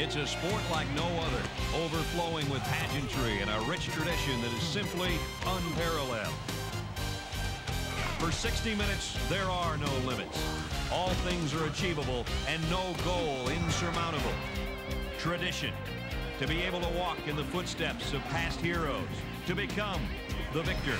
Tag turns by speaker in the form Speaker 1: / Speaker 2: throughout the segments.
Speaker 1: It's a sport like no other, overflowing with pageantry and a rich tradition that is simply unparalleled. For 60 minutes, there are no limits. All things are achievable and no goal insurmountable. Tradition. To be able to walk in the footsteps of past heroes. To become the victor.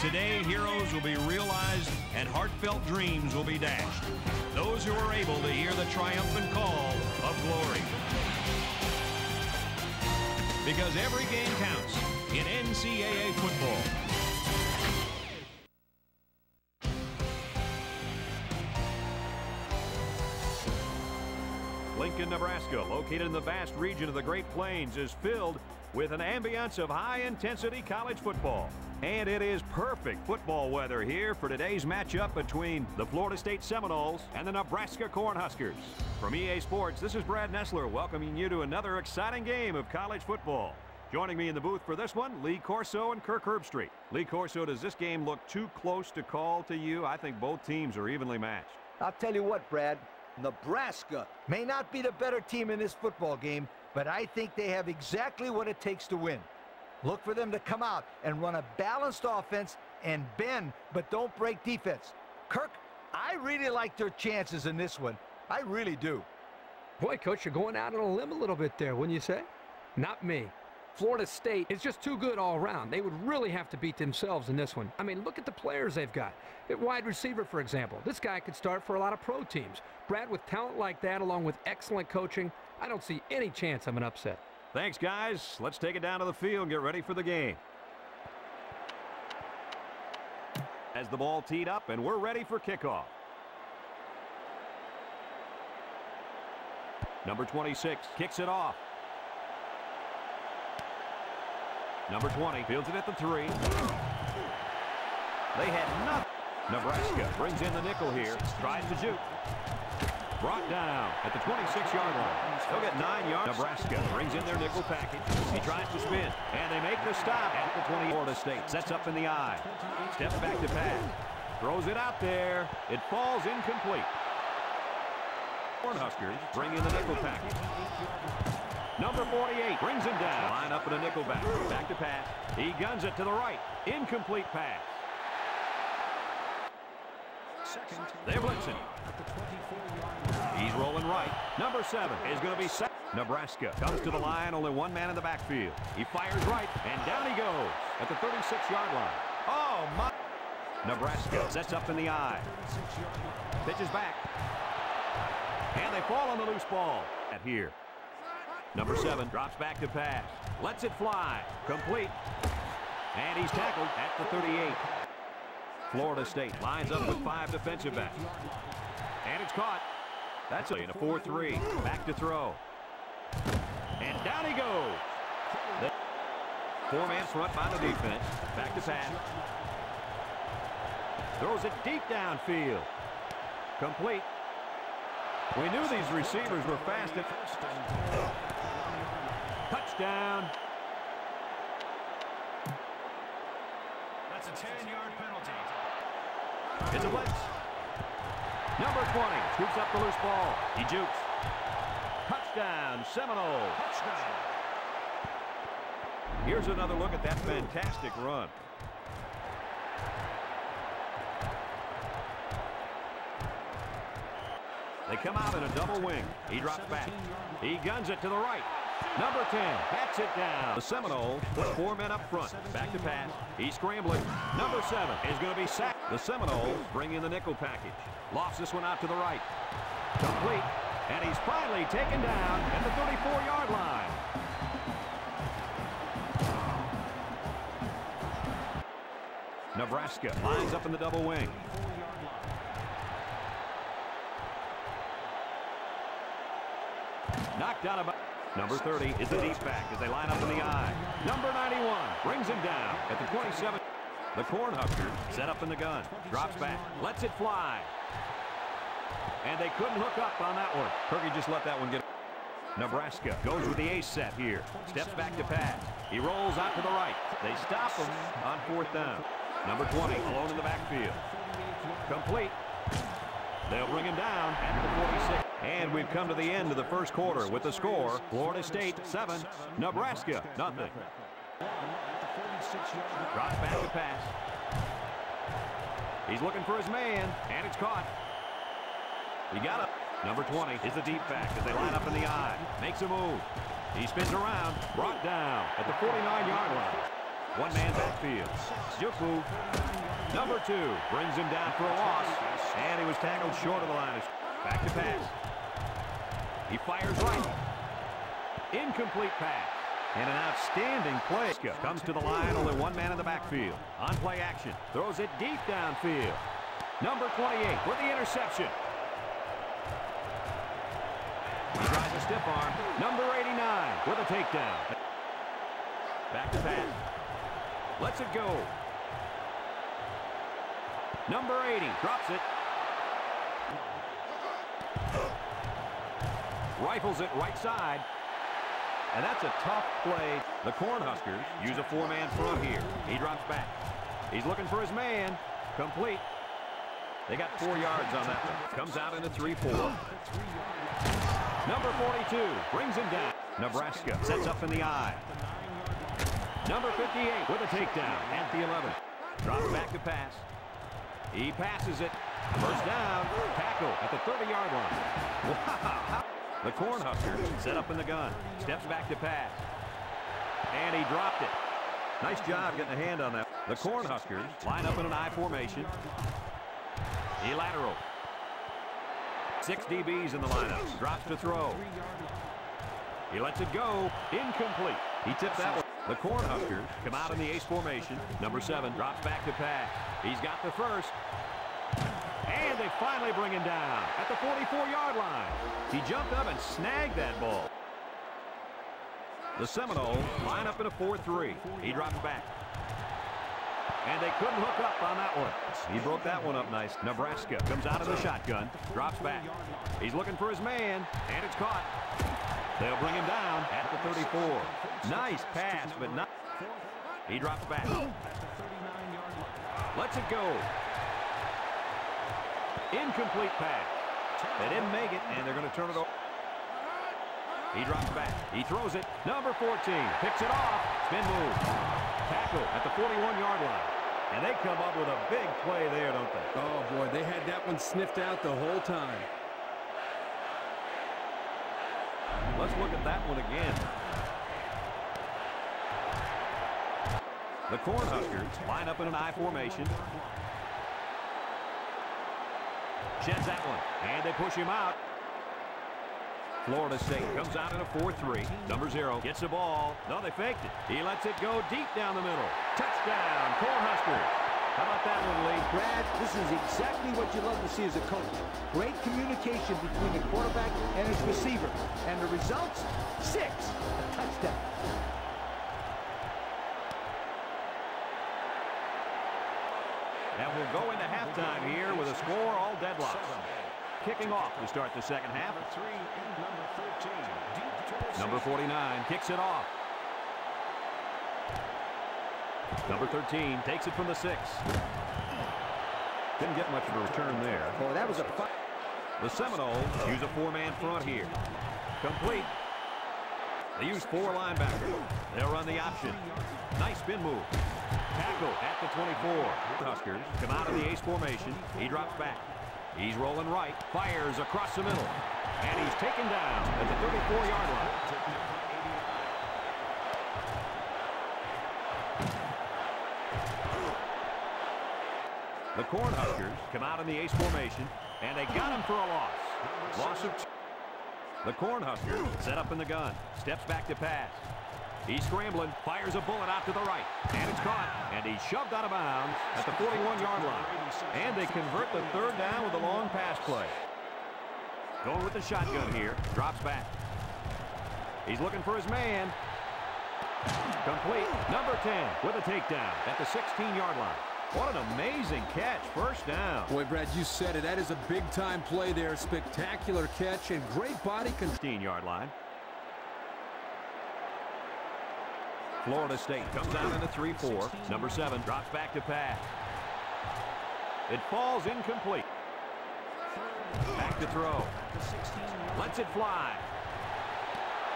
Speaker 1: Today, heroes will be realized and heartfelt dreams will be dashed. Those who are able to hear the triumphant call of glory. Because every game counts in NCAA football. Lincoln, Nebraska, located in the vast region of the Great Plains, is filled with an ambience of high-intensity college football. And it is perfect football weather here for today's matchup between the Florida State Seminoles and the Nebraska Cornhuskers. From EA Sports, this is Brad Nessler welcoming you to another exciting game of college football. Joining me in the booth for this one, Lee Corso and Kirk Herbstreit. Lee Corso, does this game look too close to call to you? I think both teams are evenly matched.
Speaker 2: I'll tell you what, Brad. Nebraska may not be the better team in this football game, but I think they have exactly what it takes to win. Look for them to come out and run a balanced offense and bend, but don't break defense. Kirk, I really like their chances in this one. I really do.
Speaker 3: Boy, Coach, you're going out on a limb a little bit there, wouldn't you say? Not me. Florida State is just too good all around. They would really have to beat themselves in this one. I mean, look at the players they've got. At wide receiver, for example, this guy could start for a lot of pro teams. Brad, with talent like that, along with excellent coaching, I don't see any chance of an upset.
Speaker 1: Thanks, guys. Let's take it down to the field get ready for the game. As the ball teed up, and we're ready for kickoff. Number 26 kicks it off. Number 20 fields it at the three. They had nothing. Nebraska brings in the nickel here. Tries to juke. Brought down at the 26-yard line. They'll get nine yards. Nebraska brings in their nickel package. He tries to spin, and they make the stop at the 20. Florida State sets up in the I. Steps back to pass. Throws it out there. It falls incomplete. Cornhuskers bring in the nickel package. Number 48 brings him down. Line up in a nickel back. Back to pass. He guns it to the right. Incomplete pass. Second. They're blitzing. He's rolling right. Number seven is going to be set. Nebraska comes to the line. Only one man in the backfield. He fires right, and down he goes at the 36-yard line. Oh, my. Nebraska sets up in the I. Pitches back. And they fall on the loose ball. At here. Number seven drops back to pass. Lets it fly. Complete. And he's tackled at the 38. Florida State lines up with five defensive backs. And it's caught. That's in a 4-3. Back to throw. And down he goes. Four-man front by the defense. Back to pass. Throws it deep downfield. Complete. We knew these receivers were fast at Touchdown.
Speaker 4: That's a 10-yard penalty.
Speaker 1: It's a blitz. Number 20 scoops up the loose ball. He jukes. Touchdown, Seminole.
Speaker 4: Touchdown.
Speaker 1: Here's another look at that fantastic run. They come out in a double wing. He drops back. He guns it to the right. Number 10 bats it down. The Seminole put four men up front. Back to pass. He's scrambling. Number 7 is going to be sacked. The Seminole bring in the nickel package. Lofts this one out to the right. Complete. And he's finally taken down at the 34-yard line. Nebraska lines up in the double wing. Knocked down about... Number 30 is the deep back as they line up in the I. Number 91 brings him down at the 27. The Cornhuskers set up in the gun. Drops back. Lets it fly. And they couldn't hook up on that one. Kirky just let that one get... Nebraska goes with the ace set here. Steps back to pass. He rolls out to the right. They stop him on fourth down. Number 20 alone in the backfield. Complete. They'll bring him down at the 46. And we've come to the end of the first quarter with the score, Florida State 7, Nebraska nothing. Back to pass. He's looking for his man, and it's caught. He got it. Number 20 is the deep back as they line up in the I. Makes a move. He spins around, brought down at the 49-yard line. One man backfield. Juku, number two, brings him down for a loss. And he was tackled short of the line. Back to pass. He fires right. Incomplete pass. And an outstanding play. Comes to the line, only one man in the backfield. On play action. Throws it deep downfield. Number 28 for the interception. He tries a stiff arm. Number 89 with a takedown. Back to pass. Lets it go. Number 80 drops it. Rifles it right side. And that's a tough play. The Cornhuskers use a four-man front here. He drops back. He's looking for his man. Complete. They got four yards on that one. Comes out in a 3-4. Number 42 brings him down. Nebraska sets up in the I. Number 58 with a takedown at the 11. Drops back to pass. He passes it. First down. Tackle at the 30-yard line. Wow. The Cornhuskers set up in the gun. Steps back to pass. And he dropped it. Nice job getting a hand on that. The Cornhuskers line up in an I formation. He lateral. Six DBs in the lineup. Drops to throw. He lets it go. Incomplete. He tipped that one. The Cornhuskers come out in the ace formation. Number seven drops back to pass. He's got the first. They finally bring him down at the 44-yard line. He jumped up and snagged that ball. The Seminoles line up in a 4-3. He drops back. And they couldn't hook up on that one. He broke that one up nice. Nebraska comes out of the shotgun, drops back. He's looking for his man, and it's caught. They'll bring him down at the 34. Nice pass, but not. He drops back. Lets it go. Incomplete pass. They didn't make it, and they're going to turn it over. He drops back. He throws it. Number 14 picks it off. Spin move. Tackle at the 41-yard line. And they come up with a big play there, don't they?
Speaker 5: Oh, boy, they had that one sniffed out the whole time.
Speaker 1: Let's look at that one again. The Cornhuskers line up in an I formation. Sheds that one. And they push him out. Florida State comes out in a 4-3. Number zero gets the ball. No, they faked it. He lets it go deep down the middle. Touchdown, Cornhuskers. How about that one, Lee?
Speaker 2: Brad, this is exactly what you love to see as a coach. Great communication between the quarterback and his receiver. And the results, six, a touchdown.
Speaker 1: And we'll go into halftime here with a score all deadlocked. Kicking off to start the second half. Number 49 kicks it off. Number 13 takes it from the six. Didn't get much of a return there.
Speaker 2: Boy, that was a.
Speaker 1: The Seminoles use a four-man front here. Complete. They use four linebackers. They'll run the option. Nice spin move. Tackle at the 24. Huskers come out of the ace formation. He drops back. He's rolling right. Fires across the middle. And he's taken down at the 34-yard line. The Cornhuskers come out in the ace formation, and they got him for a loss. Loss of the Cornhusker set up in the gun. Steps back to pass. He's scrambling, fires a bullet out to the right, and it's caught, and he's shoved out of bounds at the 41-yard line. And they convert the third down with a long pass play. Going with the shotgun here, drops back. He's looking for his man. Complete, number 10 with a takedown at the 16-yard line. What an amazing catch. First down.
Speaker 5: Boy, Brad, you said it. That is a big-time play there. Spectacular catch and great body control.
Speaker 1: 15-yard line. Florida State comes out in a 3-4. Number 7 drops back to pass. It falls incomplete. Back to throw. Lets it fly.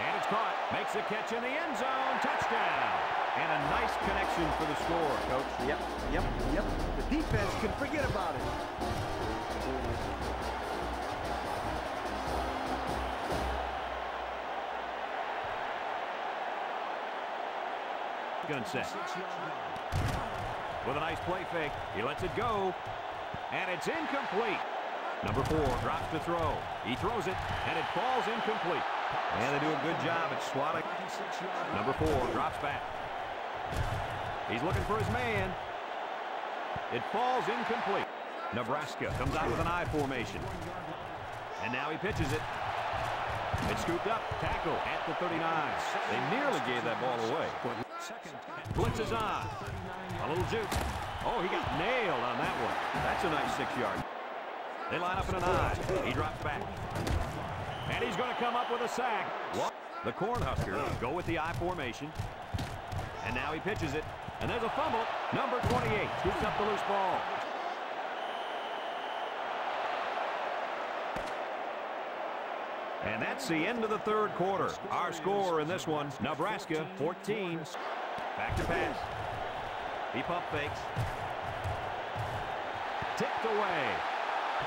Speaker 1: And it's caught. Makes a catch in the end zone. Touchdown. And a nice connection for the score, Coach.
Speaker 2: Yep, yep, yep. The defense can forget about it.
Speaker 1: Gun set. With a nice play fake, he lets it go. And it's incomplete. Number four drops to throw. He throws it, and it falls incomplete. And they do a good job at swatting. Number four drops back. He's looking for his man. It falls incomplete. Nebraska comes out with an I formation. And now he pitches it. It's scooped up. Tackle at the 39. They nearly gave that ball away. Blitz on. A little juke. Oh, he got nailed on that one. That's a nice six yard. They line up in an I. He drops back. And he's going to come up with a sack. The Cornhuskers go with the I formation. And now he pitches it. And there's a fumble. Number 28 scoops up the loose ball. And that's the end of the third quarter. Our score in this one, Nebraska 14. Back to pass. He pump fakes. Tipped away.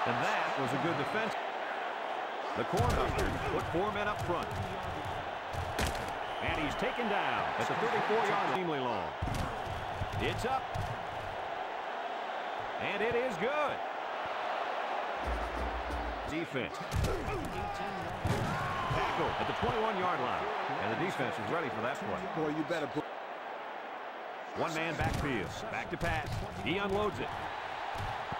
Speaker 1: And that was a good defense. The Cornhuskers put four men up front. And he's taken down at the 34-yard extremely long. It's up. And it is good. Defense. Tackle at the 21-yard line. And the defense is ready for that play.
Speaker 2: Boy, you better put
Speaker 1: One man backfield. Back to pass. He unloads it.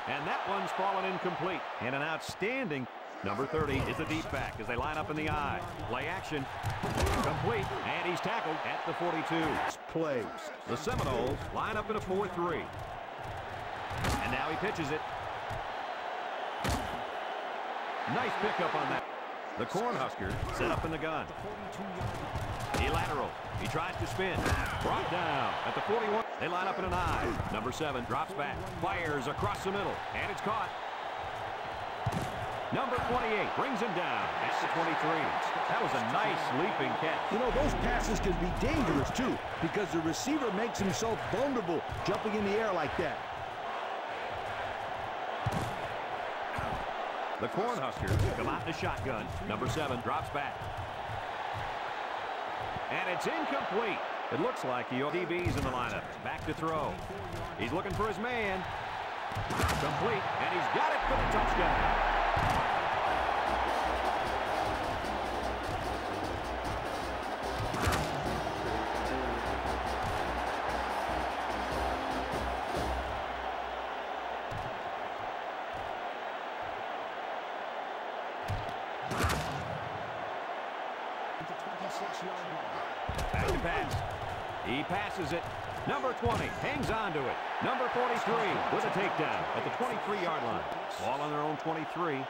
Speaker 1: And that one's fallen incomplete. And an outstanding number 30 is the deep back as they line up in the I. Play action. Complete. And he's tackled at the 42.
Speaker 2: plays.
Speaker 1: The Seminoles line up in a 4-3. And now he pitches it. Nice pickup on that. The Cornhuskers set up in the gun. He lateral. He tries to spin. Brought down at the 41. They line up in an I. Number seven drops back. Fires across the middle. And it's caught. Number 28 brings him down at the 23. That was a nice leaping catch.
Speaker 6: You know, those passes can be dangerous, too, because the receiver makes himself vulnerable jumping in the air like that.
Speaker 1: The Cornhuskers come out in the shotgun. Number seven drops back. And it's incomplete. It looks like he DB's in the lineup. Back to throw. He's looking for his man. Complete. And he's got it for the touchdown. Back to pass. He passes it. Number 20 hangs on to it. Number 43 with a takedown at the 23-yard line. Ball on their own 23.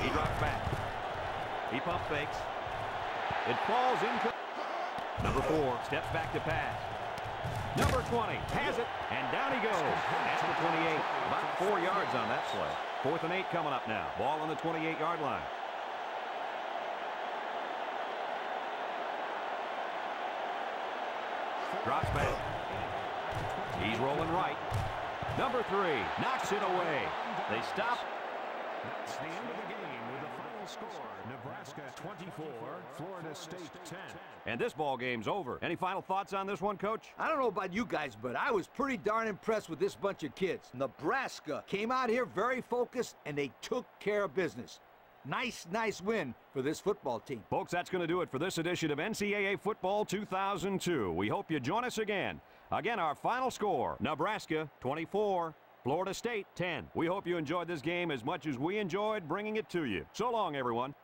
Speaker 1: He drops back. He pump fakes. It falls in. Number four steps back to pass. Number 20 has it, and down he goes at the 28. About four yards on that play. Fourth and eight coming up now. Ball on the 28-yard line. Drops back. He's rolling right. Number three knocks it away. They stop.
Speaker 4: That's the end of the game score. Nebraska 24, Florida State 10.
Speaker 1: And this ball game's over. Any final thoughts on this one, Coach?
Speaker 2: I don't know about you guys, but I was pretty darn impressed with this bunch of kids. Nebraska came out here very focused, and they took care of business. Nice, nice win for this football team.
Speaker 1: Folks, that's going to do it for this edition of NCAA Football 2002. We hope you join us again. Again, our final score, Nebraska 24, Florida State 10. We hope you enjoyed this game as much as we enjoyed bringing it to you. So long, everyone.